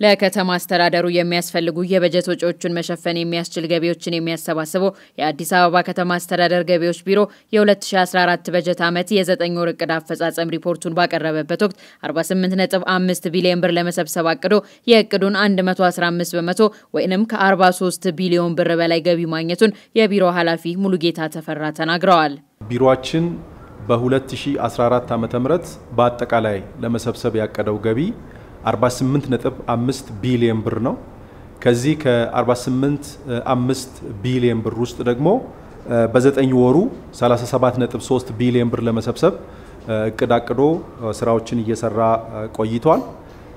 ለከተማ አስተዳደሩ የሚያስፈልጉ የበጀት ወጪዎችን መሸፈን የሚያስችል ገቢዎችን የሚያሰባስበው የአዲስ አበባ ከተማ አስተዳደር ገቢዎች ቢሮ የ2014 በጀት ዓመት የዘጠኝ ወር እቅድ አፈጻጸም ሪፖርቱን ባቀረበበት ወቅት 48.5 ቢሊዮን ብር ለመሰብሰብ አቅዶ የእቅዱን 115 በመቶ ወይም ከ43 ቢሊዮን ብር በላይ ገቢ ማግኘቱን የቢሮ ኃላፊ ሙሉጌታ ተፈራ ተናግረዋል። ቢሮአችን በ2014 ዓ ም በአጠቃላይ ለመሰብሰብ ያቀደው ገቢ 48.5 ቢሊዮን ብር ነው። ከዚህ ከ48.5 ቢሊዮን ብር ውስጥ ደግሞ በዘጠኝ ወሩ 37.3 ቢሊዮን ብር ለመሰብሰብ እቅድ አቅዶ ስራዎችን እየሰራ ቆይቷል።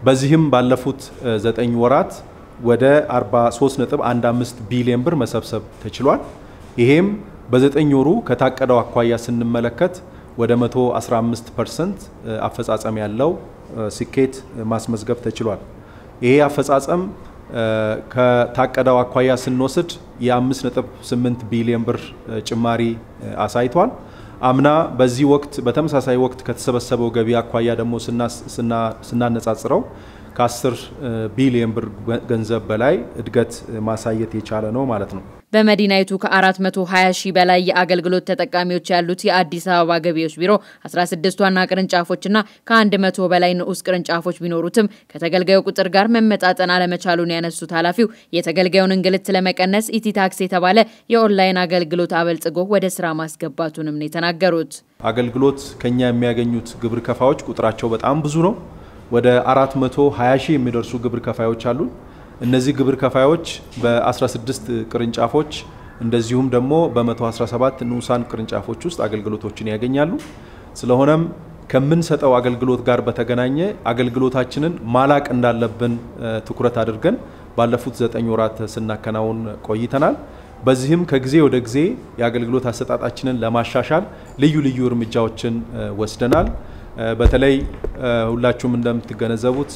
በዚህም ባለፉት ዘጠኝ ወራት ወደ 43.15 ቢሊዮን ብር መሰብሰብ ተችሏል። ይሄም በዘጠኝ ወሩ ከታቀደው አኳያ ስንመለከት ወደ 115 percent አፈጻጸም ያለው ስኬት ማስመዝገብ ተችሏል። ይሄ አፈጻጸም ከታቀደው አኳያ ስንወስድ የ5.8 ቢሊዮን ብር ጭማሪ አሳይቷል። አምና በዚህ ወቅት በተመሳሳይ ወቅት ከተሰበሰበው ገቢ አኳያ ደግሞ ስናነጻጽረው ከ10 ቢሊዮን ብር ገንዘብ በላይ እድገት ማሳየት የቻለ ነው ማለት ነው። በመዲናይቱ ከ420 ሺህ በላይ የአገልግሎት ተጠቃሚዎች ያሉት የአዲስ አበባ ገቢዎች ቢሮ 16 ዋና ቅርንጫፎችና ከ100 በላይ ንዑስ ቅርንጫፎች ቢኖሩትም ከተገልጋዩ ቁጥር ጋር መመጣጠን አለመቻሉን ያነሱት ኃላፊው የተገልጋዩን እንግልት ለመቀነስ ኢቲታክስ የተባለ የኦንላይን አገልግሎት አበልጽጎ ወደ ስራ ማስገባቱንም ነው የተናገሩት። አገልግሎት ከኛ የሚያገኙት ግብር ከፋዮች ቁጥራቸው በጣም ብዙ ነው። ወደ 420 ሺህ የሚደርሱ ግብር ከፋዮች አሉ። እነዚህ ግብር ከፋዮች በ16 ቅርንጫፎች እንደዚሁም ደግሞ በ117 ንዑሳን ቅርንጫፎች ውስጥ አገልግሎቶችን ያገኛሉ። ስለሆነም ከምንሰጠው አገልግሎት ጋር በተገናኘ አገልግሎታችንን ማላቅ እንዳለብን ትኩረት አድርገን ባለፉት ዘጠኝ ወራት ስናከናውን ቆይተናል። በዚህም ከጊዜ ወደ ጊዜ የአገልግሎት አሰጣጣችንን ለማሻሻል ልዩ ልዩ እርምጃዎችን ወስደናል። በተለይ ሁላችሁም እንደምትገነዘቡት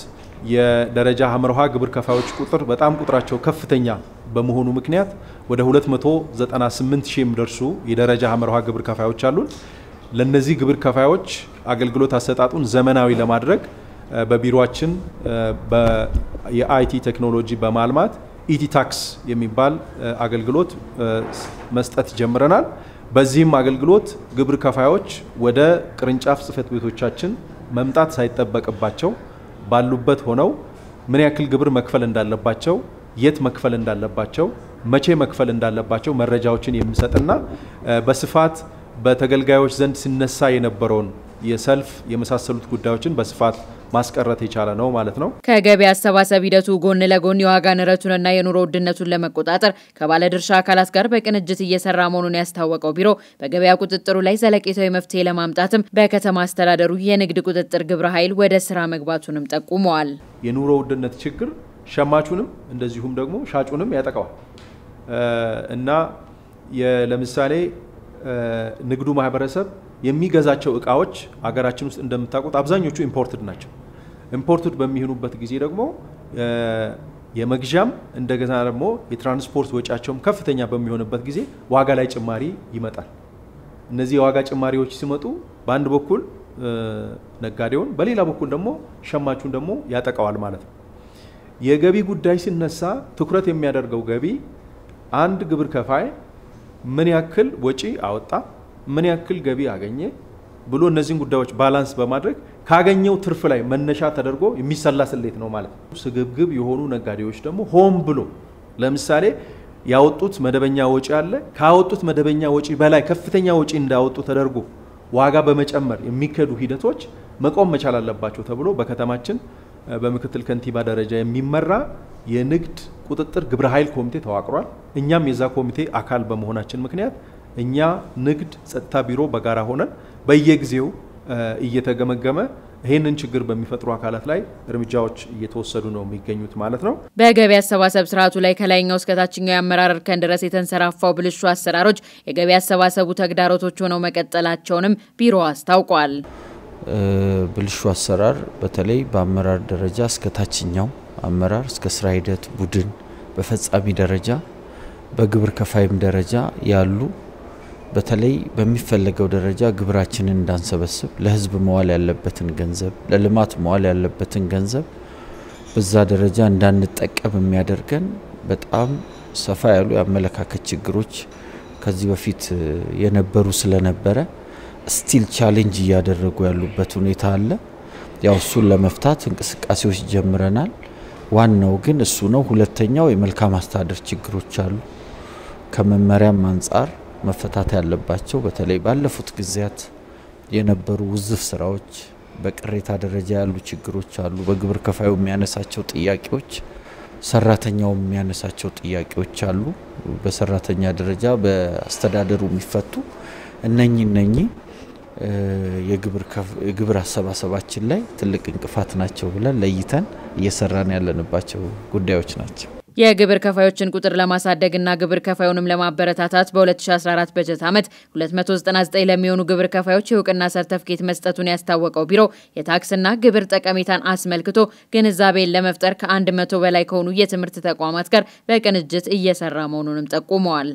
የደረጃ ሐ ግብር ከፋዮች ቁጥር በጣም ቁጥራቸው ከፍተኛ በመሆኑ ምክንያት ወደ 298 ሺህ የሚደርሱ የደረጃ ሐ ግብር ከፋዮች አሉን። ለነዚህ ግብር ከፋዮች አገልግሎት አሰጣጡን ዘመናዊ ለማድረግ በቢሮአችን የ IT ቴክኖሎጂ በማልማት ኢቲ ታክስ የሚባል አገልግሎት መስጠት ጀምረናል። በዚህም አገልግሎት ግብር ከፋዮች ወደ ቅርንጫፍ ጽህፈት ቤቶቻችን መምጣት ሳይጠበቅባቸው ባሉበት ሆነው ምን ያክል ግብር መክፈል እንዳለባቸው፣ የት መክፈል እንዳለባቸው፣ መቼ መክፈል እንዳለባቸው መረጃዎችን የሚሰጥና በስፋት በተገልጋዮች ዘንድ ሲነሳ የነበረውን የሰልፍ የመሳሰሉት ጉዳዮችን በስፋት ማስቀረት የቻለ ነው ማለት ነው። ከገቢ አሰባሰብ ሂደቱ ጎን ለጎን የዋጋ ንረቱንና የኑሮ ውድነቱን ለመቆጣጠር ከባለድርሻ አካላት ጋር በቅንጅት እየሰራ መሆኑን ያስታወቀው ቢሮ በገበያ ቁጥጥሩ ላይ ዘለቄታዊ መፍትሄ ለማምጣትም በከተማ አስተዳደሩ የንግድ ቁጥጥር ግብረ ኃይል ወደ ስራ መግባቱንም ጠቁመዋል። የኑሮ ውድነት ችግር ሸማቹንም እንደዚሁም ደግሞ ሻጩንም ያጠቃዋል እና ለምሳሌ ንግዱ ማህበረሰብ የሚገዛቸው እቃዎች አገራችን ውስጥ እንደምታውቁት አብዛኞቹ imported ናቸው። imported በሚሆኑበት ጊዜ ደግሞ የመግዣም እንደገና ደግሞ የትራንስፖርት ወጪያቸውም ከፍተኛ በሚሆንበት ጊዜ ዋጋ ላይ ጭማሪ ይመጣል። እነዚህ የዋጋ ጭማሪዎች ሲመጡ በአንድ በኩል ነጋዴውን፣ በሌላ በኩል ደግሞ ሸማቹን ደግሞ ያጠቃዋል ማለት ነው። የገቢ ጉዳይ ሲነሳ ትኩረት የሚያደርገው ገቢ አንድ ግብር ከፋይ ምን ያክል ወጪ አወጣ ምን ያክል ገቢ አገኘ ብሎ እነዚህን ጉዳዮች balance በማድረግ ካገኘው ትርፍ ላይ መነሻ ተደርጎ የሚሰላ ስሌት ነው ማለት ነው። ስግብግብ የሆኑ ነጋዴዎች ደግሞ ሆን ብሎ ለምሳሌ ያወጡት መደበኛ ወጪ አለ። ካወጡት መደበኛ ወጪ በላይ ከፍተኛ ወጪ እንዳወጡ ተደርጎ ዋጋ በመጨመር የሚሄዱ ሂደቶች መቆም መቻል አለባቸው ተብሎ በከተማችን በምክትል ከንቲባ ደረጃ የሚመራ የንግድ ቁጥጥር ግብረ ኃይል ኮሚቴ ተዋቅሯል። እኛም የዛ ኮሚቴ አካል በመሆናችን ምክንያት እኛ ንግድ ጸጥታ ቢሮ በጋራ ሆነን በየጊዜው እየተገመገመ ይህንን ችግር በሚፈጥሩ አካላት ላይ እርምጃዎች እየተወሰዱ ነው የሚገኙት ማለት ነው። በገቢ አሰባሰብ ስርዓቱ ላይ ከላይኛው እስከ ታችኛው የአመራር እርከን ድረስ የተንሰራፋው ብልሹ አሰራሮች የገቢ አሰባሰቡ ተግዳሮቶች ሆነው መቀጠላቸውንም ቢሮ አስታውቋል። ብልሹ አሰራር በተለይ በአመራር ደረጃ እስከ ታችኛው አመራር እስከ ስራ ሂደት ቡድን በፈጻሚ ደረጃ በግብር ከፋይም ደረጃ ያሉ በተለይ በሚፈለገው ደረጃ ግብራችንን እንዳንሰበስብ ለሕዝብ መዋል ያለበትን ገንዘብ ለልማት መዋል ያለበትን ገንዘብ በዛ ደረጃ እንዳንጠቀም የሚያደርገን በጣም ሰፋ ያሉ የአመለካከት ችግሮች ከዚህ በፊት የነበሩ ስለነበረ still challenge እያደረጉ ያሉበት ሁኔታ አለ። ያው እሱን ለመፍታት እንቅስቃሴዎች ጀምረናል። ዋናው ግን እሱ ነው። ሁለተኛው የመልካም አስተዳደር ችግሮች አሉ። ከመመሪያም አንጻር መፈታት ያለባቸው በተለይ ባለፉት ጊዜያት የነበሩ ውዝፍ ስራዎች፣ በቅሬታ ደረጃ ያሉ ችግሮች አሉ። በግብር ከፋዩ የሚያነሳቸው ጥያቄዎች፣ ሰራተኛው የሚያነሳቸው ጥያቄዎች አሉ። በሰራተኛ ደረጃ በአስተዳደሩ የሚፈቱ እነኚህ እነኚህ የግብር አሰባሰባችን ላይ ትልቅ እንቅፋት ናቸው ብለን ለይተን እየሰራን ያለንባቸው ጉዳዮች ናቸው። የግብር ከፋዮችን ቁጥር ለማሳደግና ግብር ከፋዩንም ለማበረታታት በ2014 በጀት ዓመት 299 ለሚሆኑ ግብር ከፋዮች የእውቅና ሰርተፍኬት መስጠቱን ያስታወቀው ቢሮ የታክስና ግብር ጠቀሜታን አስመልክቶ ግንዛቤን ለመፍጠር ከ100 በላይ ከሆኑ የትምህርት ተቋማት ጋር በቅንጅት እየሰራ መሆኑንም ጠቁመዋል።